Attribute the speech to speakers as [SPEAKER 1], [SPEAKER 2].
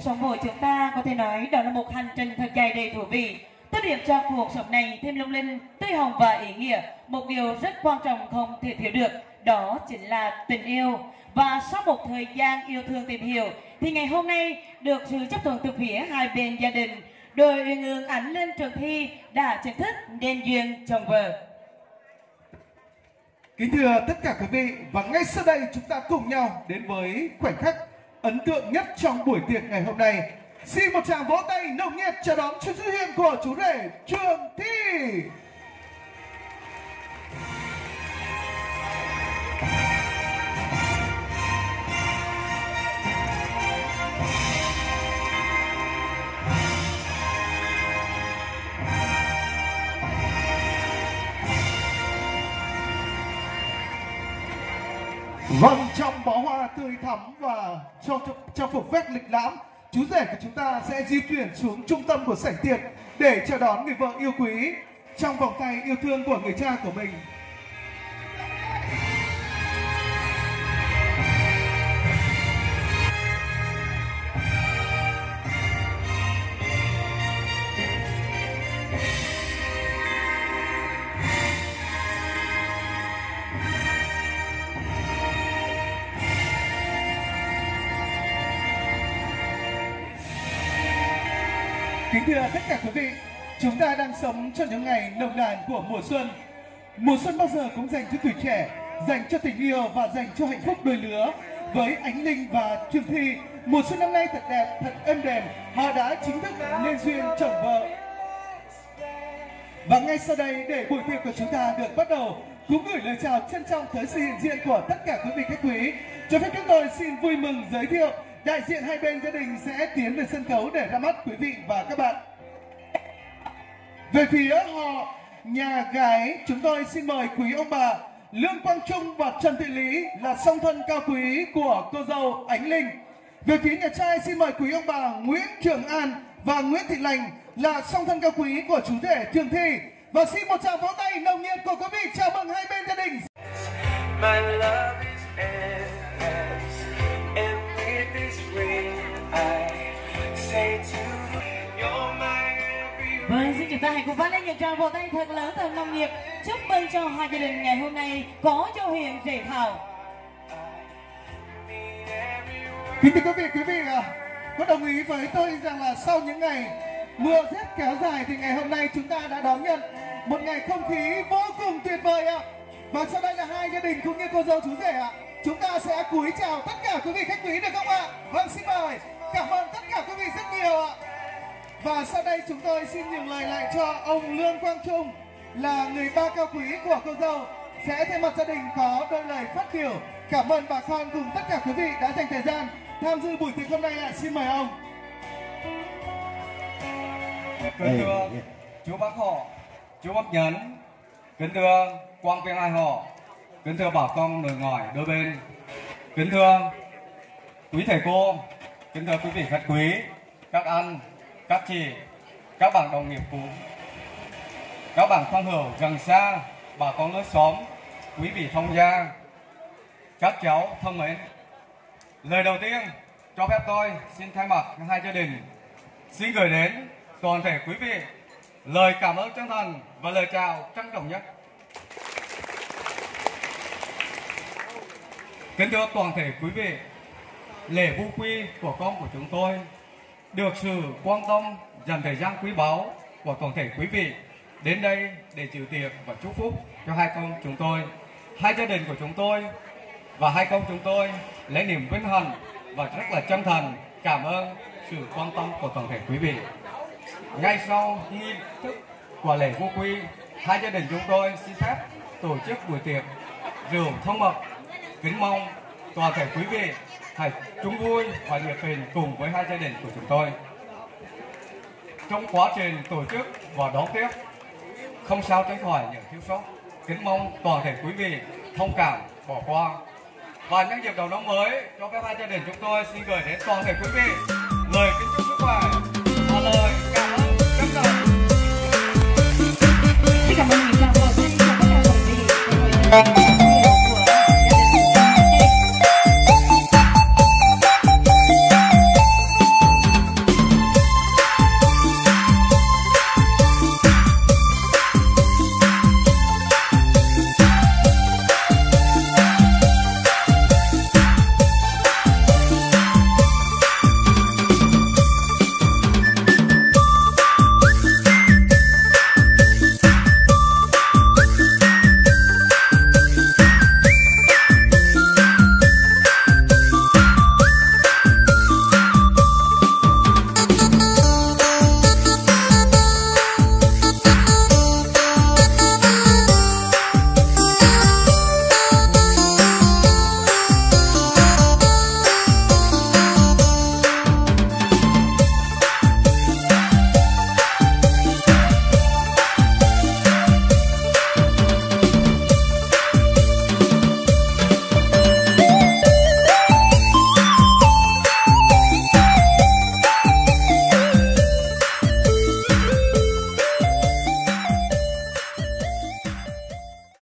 [SPEAKER 1] sống bộ của chúng ta có thể nói đó là một hành trình thật dài đầy thú vị. Tốt điểm cho cuộc sống này thêm lung linh, tươi hồng và ý nghĩa. Một điều rất quan trọng không thể thiếu được, đó chính là tình yêu. Và sau một thời gian yêu thương tìm hiểu, thì ngày hôm nay được sự chấp thuận từ phía hai bên gia đình, đôi uyên ương ảnh lên trường thi đã chính thức nên duyên chồng vợ.
[SPEAKER 2] Kính thưa tất cả quý vị và ngay sau đây chúng ta cùng nhau đến với khoảnh khắc ấn tượng nhất trong buổi tiệc ngày hôm nay. Xin một tràng vỗ tay nồng nhiệt chào đón sự xuất hiện của chú rể Trường Thi. Vâng, bó hoa tươi thắm và trong trang phục vest lịch lãm, chú rể của chúng ta sẽ di chuyển xuống trung tâm của sảnh tiệc để chào đón người vợ yêu quý trong vòng tay yêu thương của người cha của mình. Kính thưa tất cả quý vị, chúng ta đang sống trong những ngày nồng nàn của mùa xuân. Mùa xuân bao giờ cũng dành cho tuổi trẻ, dành cho tình yêu và dành cho hạnh phúc đôi lứa. Với Ánh Linh và Trương Thi, mùa xuân năm nay thật đẹp, thật êm đềm. Họ đã chính thức nên duyên chồng vợ. Và ngay sau đây để buổi tiệc của chúng ta được bắt đầu, cũng gửi lời chào trân trọng tới sự hiện diện của tất cả quý vị khách quý. Cho phép chúng tôi xin vui mừng giới thiệu đại diện hai bên gia đình sẽ tiến về sân khấu để ra mắt quý vị và các bạn. Về phía họ nhà gái, chúng tôi xin mời quý ông bà Lương Quang Trung và Trần Thị Lý là song thân cao quý của cô dâu Ánh Linh. Về phía nhà trai xin mời quý ông bà Nguyễn Trường An và Nguyễn Thị Lành là song thân cao quý của chú rể Trường Thi. Và xin một tràng vỗ tay nồng nhiệt của quý vị chào mừng hai bên gia đình.
[SPEAKER 3] My love is
[SPEAKER 1] chúng ta hãy cùng vang lên những tràng vỗ tay thật lớn thật nồng nhiệt chúc mừng cho hai gia đình ngày hôm nay có cho Hiền rể Thảo.
[SPEAKER 2] Kính thưa quý vị, quý vị à, có đồng ý với tôi rằng là sau những ngày mưa rét kéo dài thì ngày hôm nay chúng ta đã đón nhận một ngày không khí vô cùng tuyệt vời ạ. Và sau đây là hai gia đình cũng như cô dâu chú rể ạ. Chúng ta sẽ cúi chào tất cả quý vị khách quý được không ạ? Vâng xin mời. Cảm ơn tất cả quý vị rất nhiều ạ. Và sau đây chúng tôi xin nhường lời lại cho ông Lương Quang Trung là người ba cao quý của cô dâu. Sẽ thay mặt gia đình có đôi lời phát biểu. Cảm ơn bà con cùng tất cả quý vị đã dành thời gian tham dự buổi tiệc hôm nay ạ. Xin mời ông.
[SPEAKER 4] kính thưa chú bác họ chú bác nhấn kính thưa quang viên hai họ kính thưa bà con người ngoài đôi bên. Kính thưa quý thầy cô kính thưa quý vị khách quý các anh các chị các bạn đồng nghiệp cũ các bạn thân hữu gần xa bà con lối xóm quý vị thông gia các cháu thân mến lời đầu tiên cho phép tôi xin thay mặt hai gia đình xin gửi đến toàn thể quý vị lời cảm ơn chân thành và lời chào trân trọng nhất. Kính thưa toàn thể quý vị, lễ vu quy của con của chúng tôi được sự quan tâm dành thời gian quý báu của toàn thể quý vị đến đây để chịu tiệc và chúc phúc cho hai con chúng tôi, hai gia đình của chúng tôi và hai con chúng tôi lấy niềm vinh hạnh và rất là chân thành cảm ơn sự quan tâm của toàn thể quý vị. Ngay sau nghi thức của lễ vô quy hai gia đình chúng tôi xin phép tổ chức buổi tiệc rượu thông mật. Kính mong toàn thể quý vị hãy chung vui và nhiệt tình cùng với hai gia đình của chúng tôi. Trong quá trình tổ chức và đón tiếp, không sao tránh khỏi những thiếu sót. Kính mong toàn thể quý vị thông cảm, bỏ qua. Và nhân dịp đầu năm mới, cho phép hai gia đình chúng tôi xin gửi đến toàn thể quý vị lời kính chúc sức khỏe.